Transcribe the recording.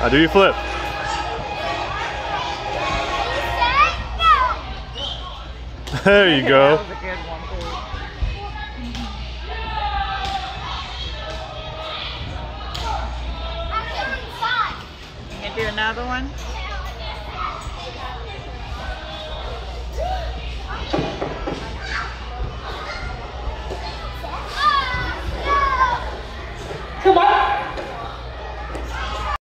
Now do your flip. There you go. was. You gonna do another one?